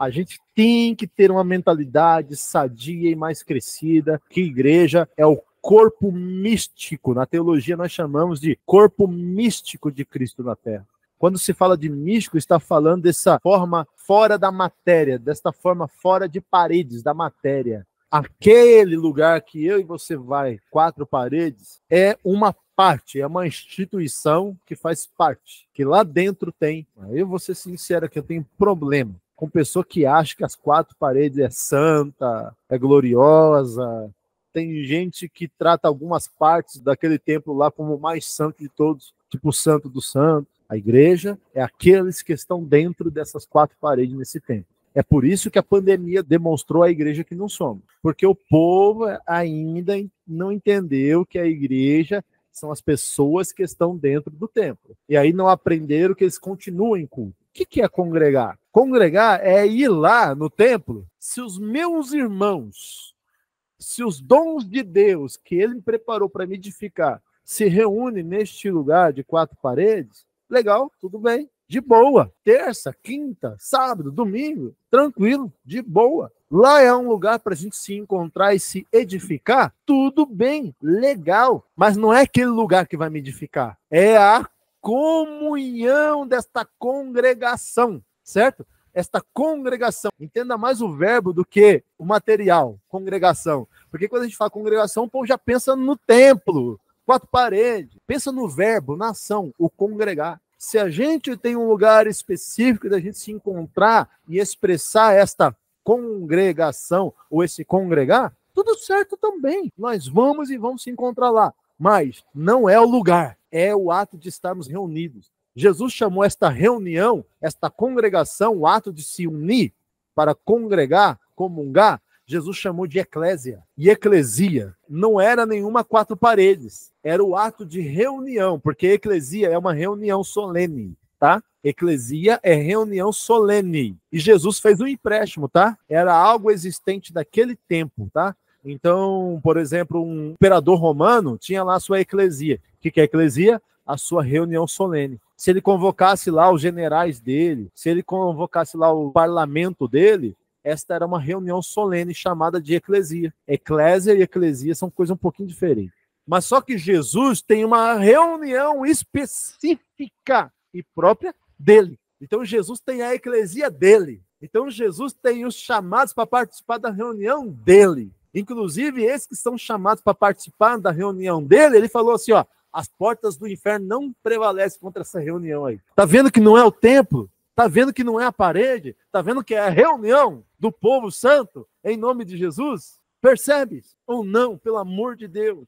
A gente tem que ter uma mentalidade sadia e mais crescida, que igreja é o corpo místico. Na teologia nós chamamos de corpo místico de Cristo na Terra. Quando se fala de místico, está falando dessa forma fora da matéria, desta forma fora de paredes da matéria. Aquele lugar que eu e você vai, quatro paredes, é uma parte, é uma instituição que faz parte, que lá dentro tem. Eu vou ser sincero que eu tenho problema com pessoa que acha que as quatro paredes é santa, é gloriosa. Tem gente que trata algumas partes daquele templo lá como o mais santo de todos, tipo o santo do santo. A igreja é aqueles que estão dentro dessas quatro paredes nesse tempo. É por isso que a pandemia demonstrou à igreja que não somos. Porque o povo ainda não entendeu que a igreja são as pessoas que estão dentro do templo. E aí não aprenderam que eles continuam em culto. O que é congregar? Congregar é ir lá no templo. Se os meus irmãos, se os dons de Deus que ele preparou para me edificar, se reúnem neste lugar de quatro paredes, legal, tudo bem, de boa. Terça, quinta, sábado, domingo, tranquilo, de boa. Lá é um lugar para a gente se encontrar e se edificar, tudo bem, legal. Mas não é aquele lugar que vai me edificar. É a comunhão desta congregação, certo? Esta congregação. Entenda mais o verbo do que o material, congregação. Porque quando a gente fala congregação, o povo já pensa no templo, quatro paredes. Pensa no verbo, na ação, o congregar. Se a gente tem um lugar específico da gente se encontrar e expressar esta congregação ou esse congregar, tudo certo também. Nós vamos e vamos se encontrar lá. Mas não é o lugar, é o ato de estarmos reunidos. Jesus chamou esta reunião, esta congregação, o ato de se unir para congregar, comungar, Jesus chamou de eclésia. E eclesia não era nenhuma quatro paredes, era o ato de reunião, porque eclesia é uma reunião solene, tá? Eclesia é reunião solene. E Jesus fez um empréstimo, tá? Era algo existente daquele tempo, tá? Então, por exemplo, um imperador romano tinha lá sua eclesia. O que é eclesia? A sua reunião solene. Se ele convocasse lá os generais dele, se ele convocasse lá o parlamento dele, esta era uma reunião solene chamada de eclesia. Eclésia e eclesia são coisas um pouquinho diferentes. Mas só que Jesus tem uma reunião específica e própria dele. Então Jesus tem a eclesia dele. Então Jesus tem os chamados para participar da reunião dele. Inclusive, esses que são chamados para participar da reunião dele, ele falou assim: ó, as portas do inferno não prevalecem contra essa reunião aí. Tá vendo que não é o templo? Tá vendo que não é a parede? Tá vendo que é a reunião do povo santo em nome de Jesus? Percebe ou não, pelo amor de Deus?